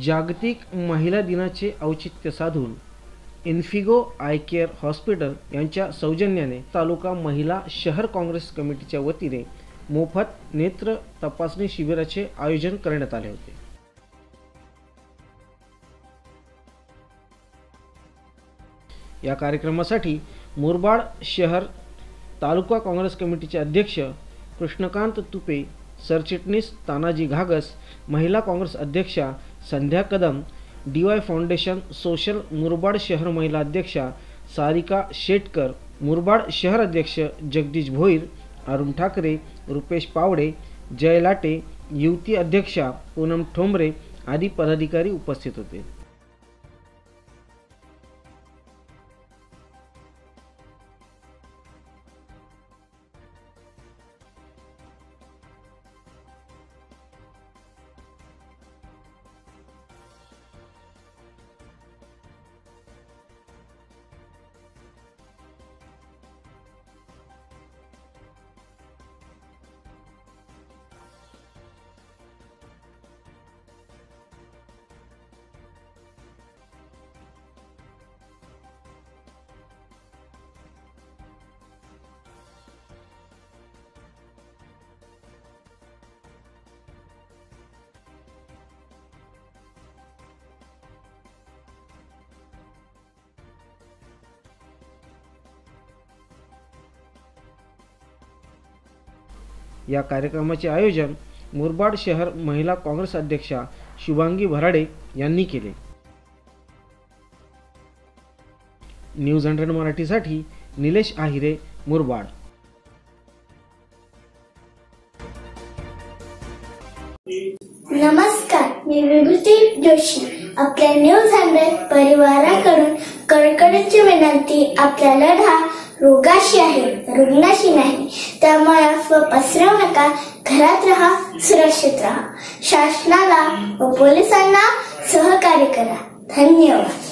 जागतिक महिला दिनाचे औचित्य साधून इन्फिगो आय केअर हॉस्पिटल यांच्या सौजन्याने तालुका महिला शहर काँग्रेस कमिटीच्या वतीने मोफत नेत्र तपासणी शिबिराचे आयोजन करण्यात आले होते. या कार्यक्रमासाठी मुरबाड शहर तालुका काँग्रेस कमिटीचे अध्यक्ष कृष्णकांत तुपे सरचिटणीस तानाजी घागस महिला काँग्रेस अध्यक्षा Sandhya Kadam D Y foundation social Murbad शहर महिला अध्यक्षा सारिका शेटकर मुरबाड शहर अध्यक्ष जगदीश भोईर अरुण ठाकरे रुपेश पावडे जय लाटे युवती अध्यक्षा पूनम ठोंबरे आदी पदाधिकारी उपस्थित होते. या कार्यक्रमाचे आयोजन मुरबाड शहर महिला काँग्रेस अध्यक्षा शुभांगी भराडे यांनी केले. न्यूज हंड्रेड मराठीसाठी निलेश आहिरे मुरबाड. नमस्कार मी विभूती जोशी. आपल्या न्यूज हंड्रेड परिवाराकडून कळकळीची विनंती आपला लढा रोगाशी आहे रुग्णाशी नाही. त्यामुळे अफवा पसरवू नका घरात राहा सुरक्षित राहा. शासनाला व पोलिसांना सहकार्य करा. धन्यवाद.